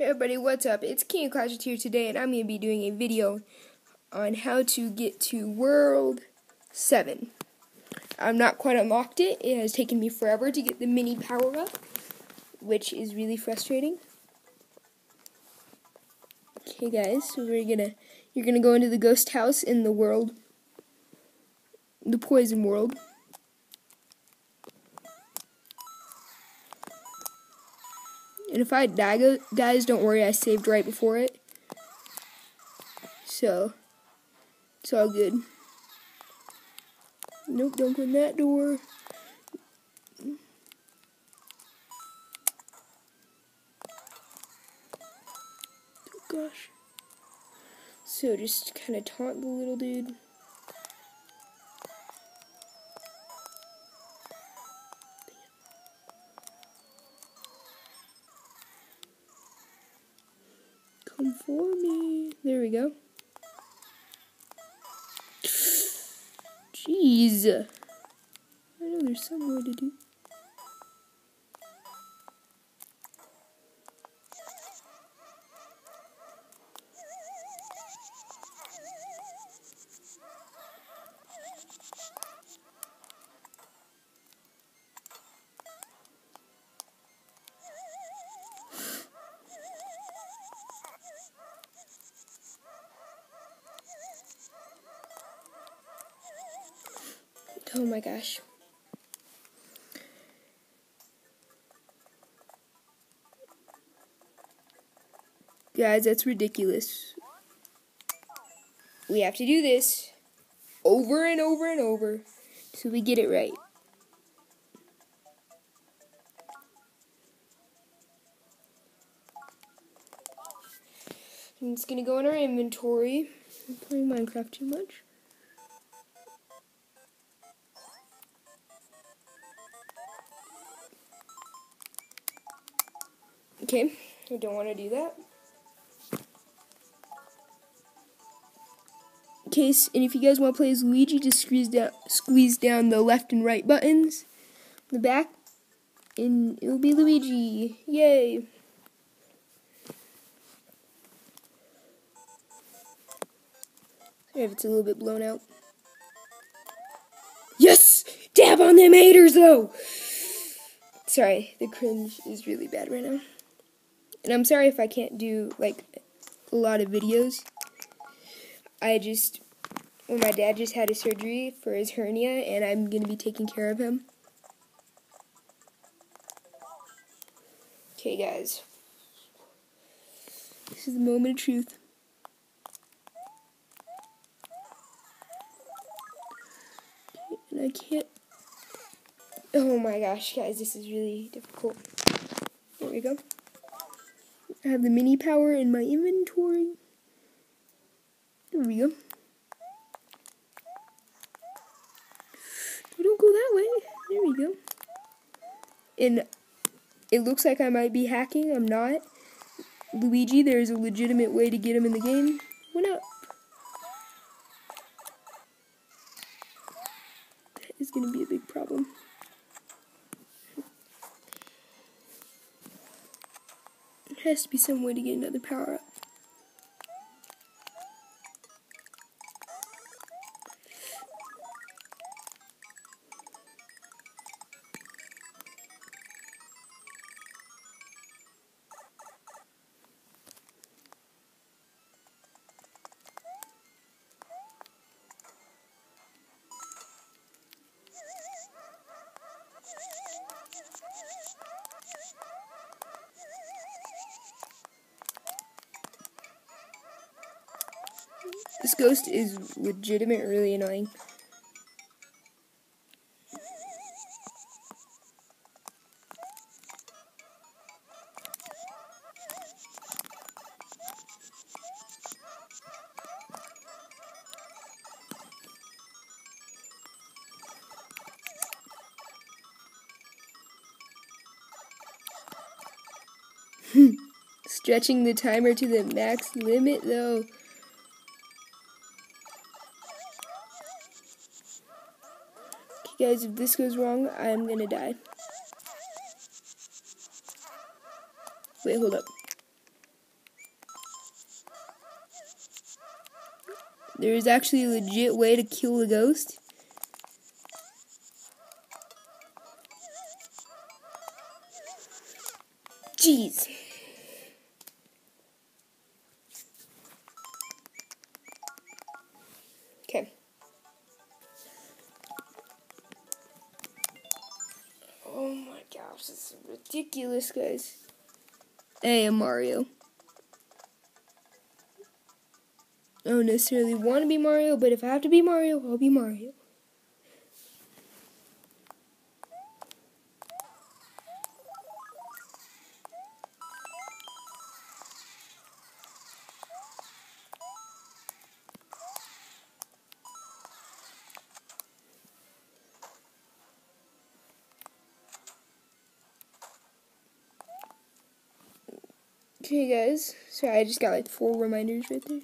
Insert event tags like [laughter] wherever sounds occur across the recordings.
Hey everybody, what's up? It's King of here today, and I'm going to be doing a video on how to get to World 7. I'm not quite unlocked it. It has taken me forever to get the mini power-up, which is really frustrating. Okay guys, so we're gonna, you're gonna go into the ghost house in the world, the poison world. And if I die, guys, don't worry, I saved right before it. So, it's all good. Nope, don't in that door. Oh gosh. So just kind of taunt the little dude. Come for me. There we go. Jeez. I know there's some way to do. Oh my gosh. Guys, that's ridiculous. We have to do this over and over and over so we get it right. And it's gonna go in our inventory. I'm playing Minecraft too much. Okay, I don't want to do that. Case, and if you guys want to play as Luigi, just squeeze down, squeeze down the left and right buttons, the back, and it'll be Luigi. Yay! If it's a little bit blown out. Yes! Dab on them haters, though! Sorry, the cringe is really bad right now. And I'm sorry if I can't do like a lot of videos. I just well, my dad just had a surgery for his hernia and I'm going to be taking care of him. Okay, guys. This is the moment of truth. And I can't. Oh my gosh, guys, this is really difficult. There we go. I have the mini power in my inventory. There we go. We don't go that way. There we go. And it looks like I might be hacking. I'm not. Luigi, there is a legitimate way to get him in the game. Went up. That is going to be a big problem. There has to be some way to get another power up. This ghost is legitimate really annoying. [laughs] Stretching the timer to the max limit though. Guys, if this goes wrong, I am gonna die. Wait, hold up. There is actually a legit way to kill the ghost. Jeez. Okay. This is ridiculous, guys. Hey, I'm Mario. I don't necessarily want to be Mario, but if I have to be Mario, I'll be Mario. Okay, guys. Sorry, I just got like four reminders right there.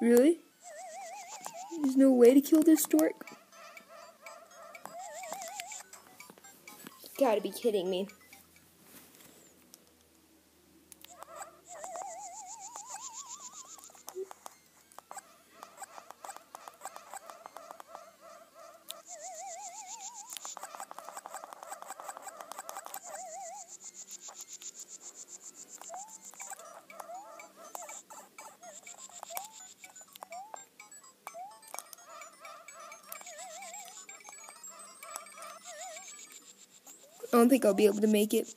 Really? There's no way to kill this dork? You Gotta be kidding me. I don't think I'll be able to make it.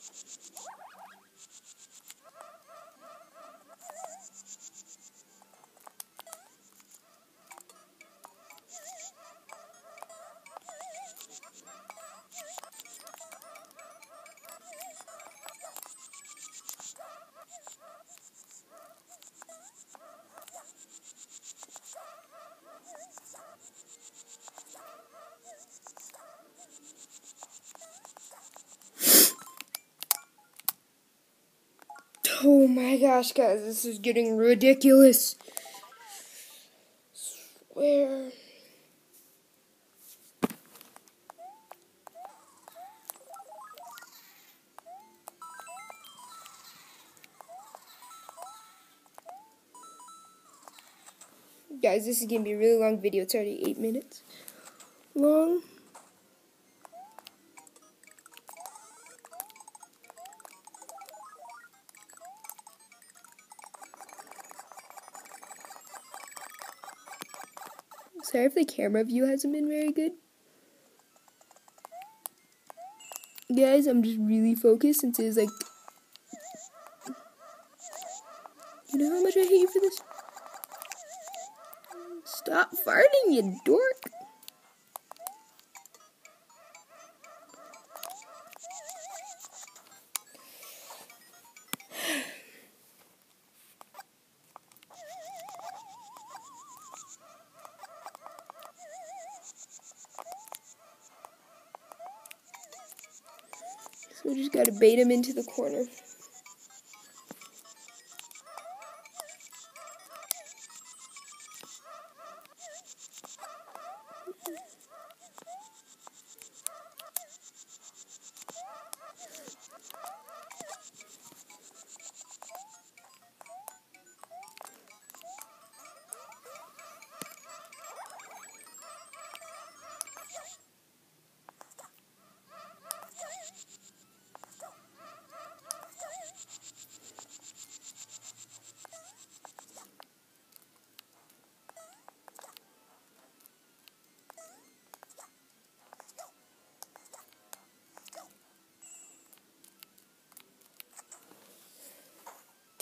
Oh my gosh, guys, this is getting ridiculous. Swear. Guys, this is gonna be a really long video. It's already eight minutes long. Sorry if the camera view hasn't been very good. Guys, I'm just really focused since it's like... You know how much I hate you for this? Stop farting, you dork. So we just gotta bait him into the corner.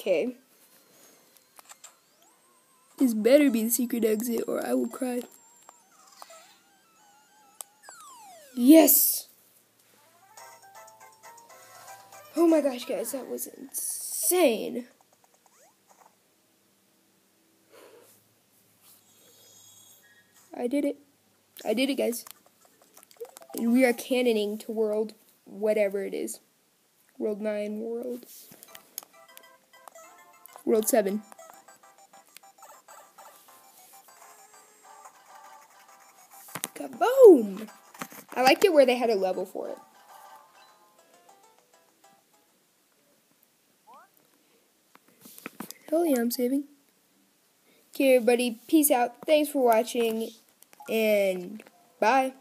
Okay. This better be the secret exit or I will cry. Yes! Oh my gosh, guys, that was insane. I did it. I did it, guys. And we are cannoning to world whatever it is. World 9, world. World 7. Kaboom! I liked it where they had a level for it. Hell yeah, I'm saving. Okay, everybody, peace out. Thanks for watching, and bye.